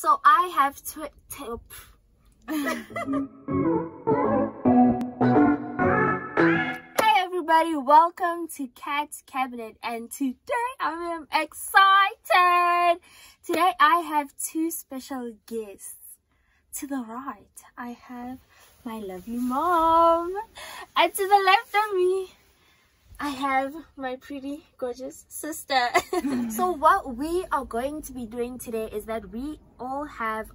So I have to. to hey everybody, welcome to Kat's Kabinet, and today I am excited. Today I have two special guests. To the right, I have my lovely mom, and to the left of me, I have my pretty, gorgeous sister. so what we are going to be doing today is that we all have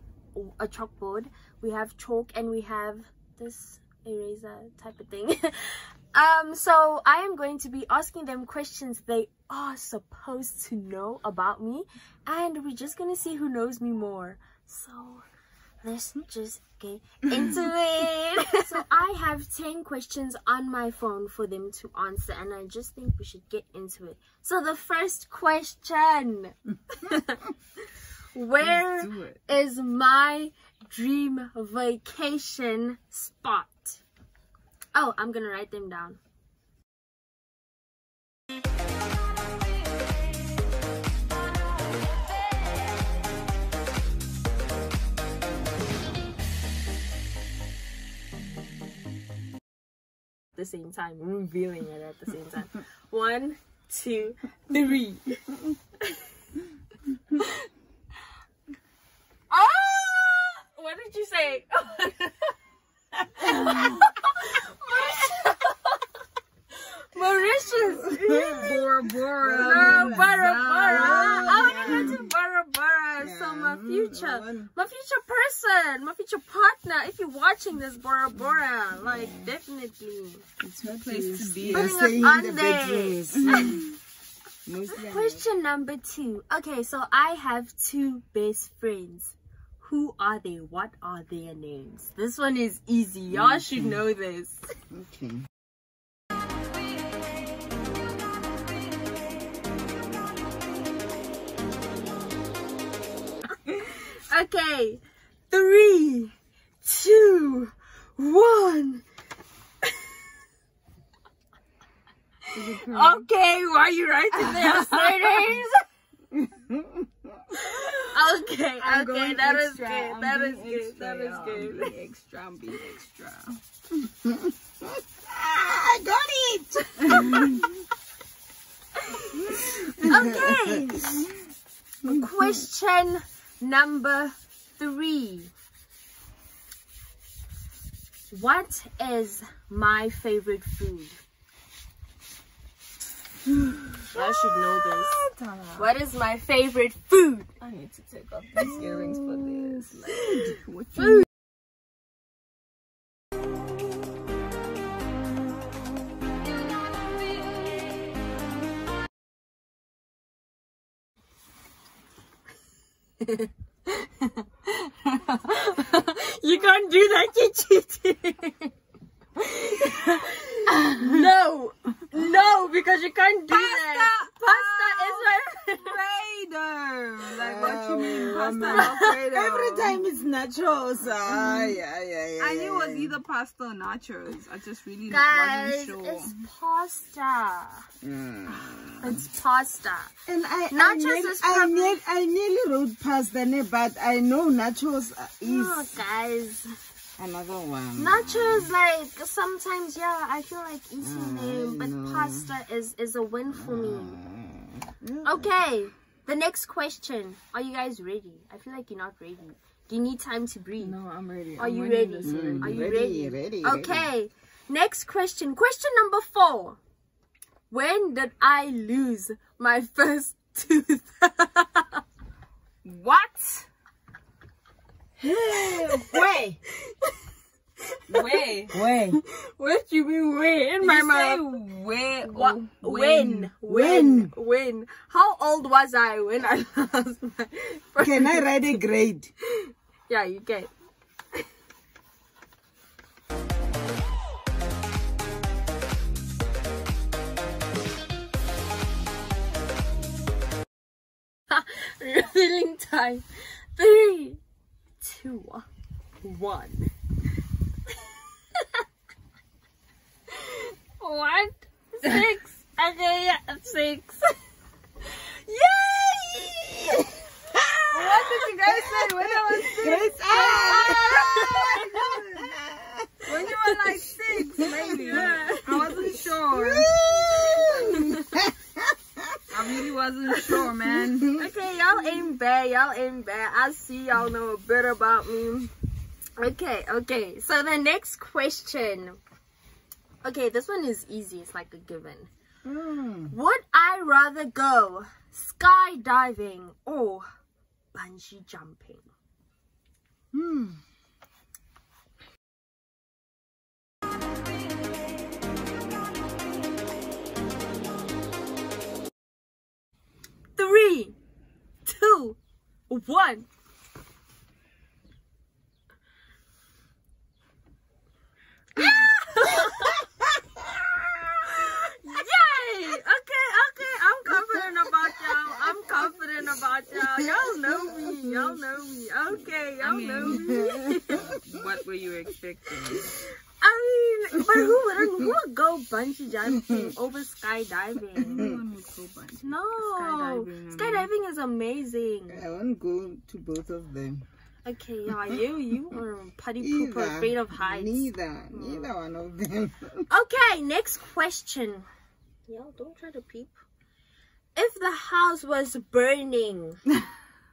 a chalkboard. We have chalk and we have this eraser type of thing. um, so I am going to be asking them questions they are supposed to know about me. And we're just going to see who knows me more. So let's just get into it. so I have 10 questions on my phone for them to answer and I just think we should get into it. So the first question. Where is my dream vacation spot? Oh, I'm gonna write them down. The same time, revealing it at the same time. One, two, three. ah! What did you say? Mauritius. Bora Bora. No, Bora Bora. I want to go to Bora Bora. So my future, my future person, my future partner, if you're watching this Bora Bora, like definitely. It's her place to be. Putting us on there. Question number two. Okay, so I have two best friends. Who are they? What are their names? This one is easy. Y'all should know this. Okay. Okay, three, two, one. okay, why are you writing their names? okay, I'm okay, that is extra. good. I'm That is good. extra, That is y'all. I'm good. being extra. I'm being extra. Ah, I got it. Okay. Question number three. What is my favorite food? I should know this. Ah, what is my favorite food? I need to take off these earrings for this. Like, what Food. you can't do that, you cheating. no, no, because you can't do that. Pasta is Alfredo. Like what you mean, Um, pasta Alfredo? Every time it's nachos. Ah, yeah, yeah, yeah. I knew it was yeah. either pasta or nachos. I just really Guys, wasn't sure. it's pasta. Mm. It's pasta. And I, I, Nachos nearly, is I, nearly, I nearly wrote pasta, but I know nachos is Oh, guys. Another one. Nachos, like sometimes, yeah, I feel like eating mm, them, but no. pasta is is a win for me. Yeah. Okay, the next question. Are you guys ready? I feel like you're not ready. Do you need time to breathe? No, I'm ready. Are I'm you winning ready? this already. Are you ready, ready? ready, ready. Okay. Next question. Question number four. When did I lose my first tooth? What? Wait, Where? wait. what you mean when? In My my mouth. where? What? When? When? When? How old was I when I lost my Can I write a grade? Yeah, you can. Revealing time. Three, two, one. what? Six. Okay, yeah, six. Yay! what did you guys say when I was six? Ah! When you were like six, maybe. Yeah. I wasn't sure really wasn't sure, man. Okay, y'all ain't bad. Y'all ain't bad. I see y'all know a bit about me. Okay, okay. So the next question. Okay, this one is easy. It's like a given. Mm. Would I rather go skydiving or bungee jumping? Hmm. Three, two, one. Ah! Yay! Okay, okay. I'm confident about y'all. I'm confident about y'all. Y'all know me. Y'all know me. Okay, y'all know me. What were you expecting? I mean, but who would who would go bungee jumping over skydiving? Anyone would go bungee. No, Skydiving, skydiving is amazing. I won't go to both of them. Okay, yeah, you you are a putty pooper, Either. afraid of heights. Neither. Neither oh. one of them. Okay, next question. Yo, don't try to peep. If the house was burning, hmm.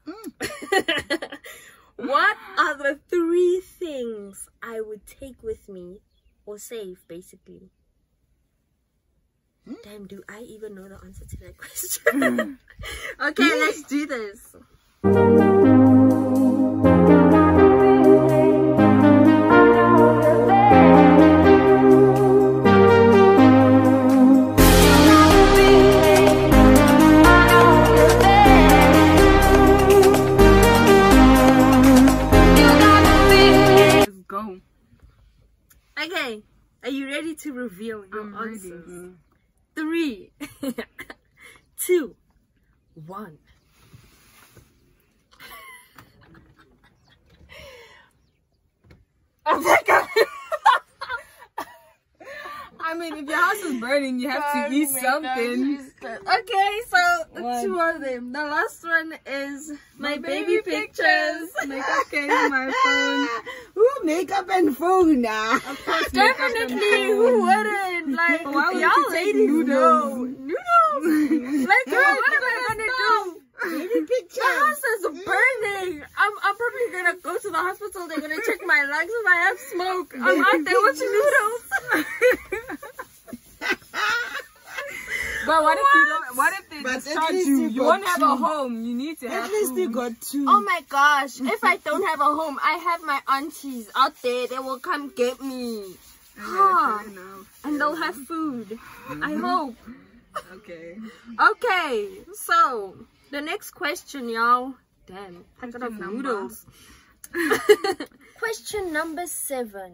what are the three things I would take with me or save, basically? Hmm? Damn, do I even know the answer to that question? okay, let's do this. Mean, if your house is burning, you have to eat something. Okay, so One. two of them. The last one is my, baby, baby pictures. Makeup case, my phone. Ooh, makeup and phone. Ah. Of course, makeup and Definitely, phone. who wouldn't? Like, Why would y'all you take ladies know. noodles? Noodles? like, girl, what am I gonna do? Baby The pictures. house is burning. I'm, I'm probably gonna go to the hospital. They're gonna check my lungs if I have smoke. I'm out there with noodles. But what if you don't? What if they But at discharge least you? you You got won't have a home. You need to have At least you got two. Oh my gosh. If I don't have a home, I have my aunties out there. They will come get me. Okay, fair enough. And they'll have food. I hope. Okay. Okay, so the next question, y'all. Damn, packet of Question noodles. question number seven.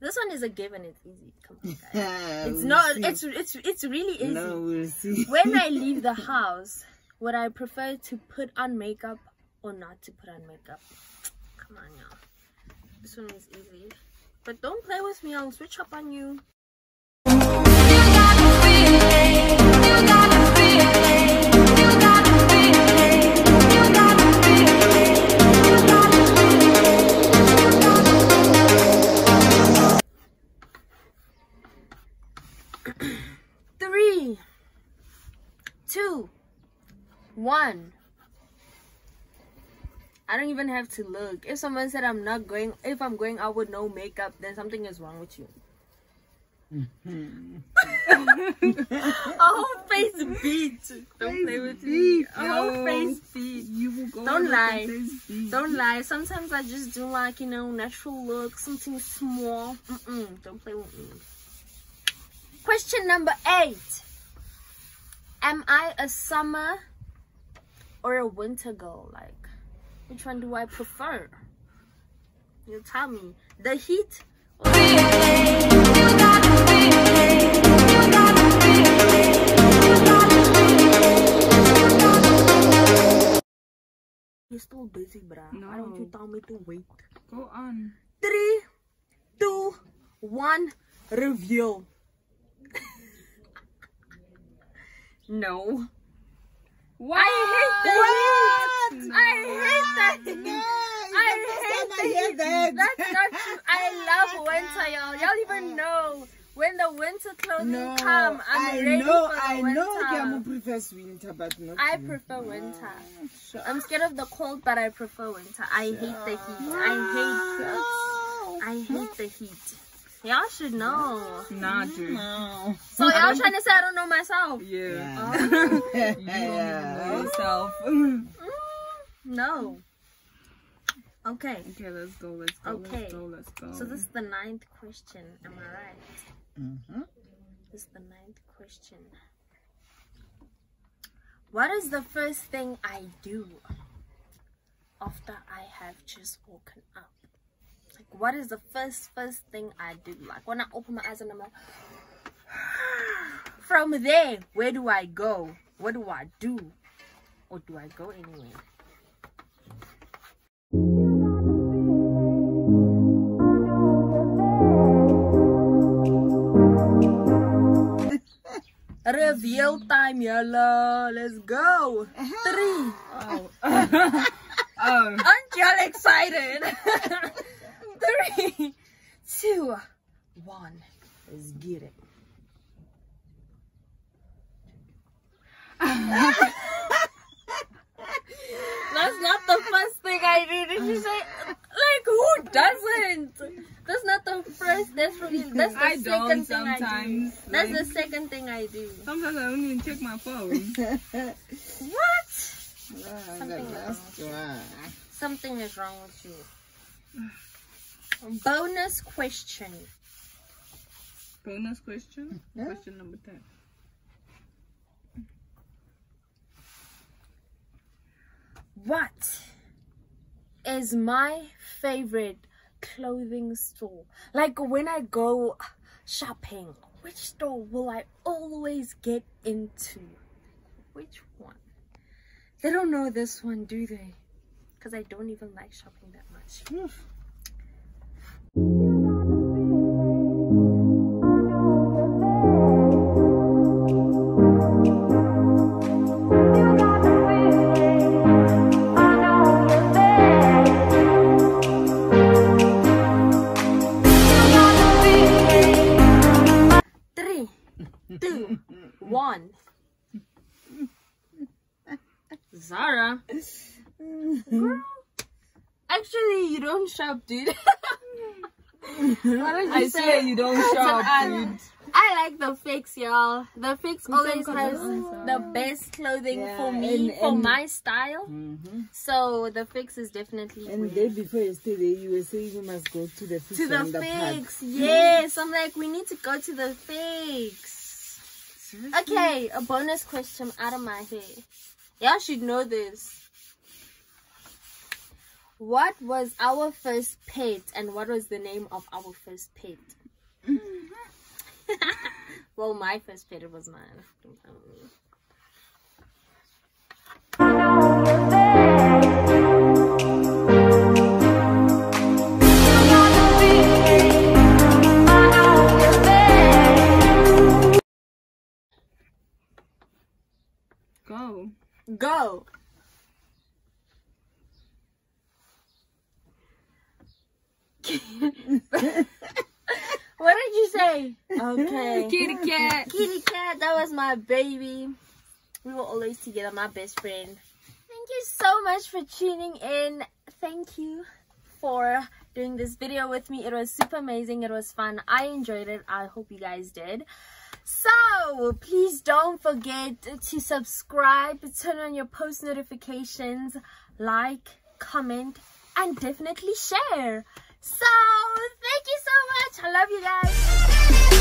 This one is a given. It's easy. Come on, guys. It's we'll not. see. It's it's it's really easy. No, we'll see. When I leave the house, would I prefer to put on makeup or not to put on makeup? Come on, y'all. This one is easy. But don't play with me. I'll switch up on you. One. I don't even have to look. If someone said I'm not going, if I'm going out with no makeup, then something is wrong with you. Mm-hmm. A whole face beat. Don't play with me. beat, A whole face beat. You will go. Don't lie. face. Don't lie. Sometimes I just do like, you know, natural look, something small. Mm-mm. Don't play with me. Question number eight. Am I a summer or a winter girl? Like, which one do I prefer? You tell me. The heat. You're still busy, bruh. Why don't you tell me to wait? Go on. Three, two, one, reveal. no. What? I hate the heat. I hate that heat. No, I hate the I hear heat. that. That's not true. I love winter, y'all. Y'all even know. when the winter clothing No, come, I'm I ready know, for the I winter. know Kiamu prefers winter, but not I prefer winter. Ah, sure. I'm scared of the cold, but I prefer winter. I hate the heat. I hate ah. I hate the heat. Y'all should know. Nah, dude. No. So y'all trying to say I don't know myself? Yeah. Yeah. You don't even know yourself. Mm, no. Okay. okay, let's go. Let's go. Okay. Let's go. Let's go. So this is the ninth question. Am I right? Mhm. This is the ninth question. What is the first thing I do after I have just woken up? What is the first first thing I do? Like when I open my eyes and I'm like, from there, where do I go? What do I do? Or do I go anywhere? Reveal time, yellow. Let's go. Three. Oh. oh. Aren't y'all excited? Three, two, one. Let's get it. That's not the first thing I do. Did you say? Like who doesn't? That's not the first. That's really. That's the I second thing I do. sometimes. That's Like, the second thing I do. sometimes I don't even check my phone. What? The last one. Something is wrong with you. Bonus question. Bonus question. Yeah. Question number 10. What is my favorite clothing store? Like when I go shopping, which store will I always get into? Which one? They don't know this one, do they? Because I don't even like shopping that much. Three, two, one. Zara. Girl. Actually, you don't shop, dude. Why don't you I say swear you don't shop, dude. I like the fix, y'all. The fix always has on the best clothing Yeah, for me, and- for and- my style. Mhm. So the fix is definitely And the day before yesterday, you were saying you must go to the fix to the on the park. fix. Yes, I'm like, we need to go to the fix. Okay, a bonus question out of my head. Y'all should know this. What was our first pet and what was the name of our first pet? well, my first pet it was mine. Don't tell me. Go. Go. what did you say? Okay. Kitty cat. Kitty cat, that was my baby. We were always together, my best friend. Thank you so much for tuning in. Thank you for doing this video with me. It was super amazing. It was fun. I enjoyed it. I hope you guys did. So please don't forget to subscribe, turn on your post notifications, like, comment, and definitely share. So thank you so much. I love you guys.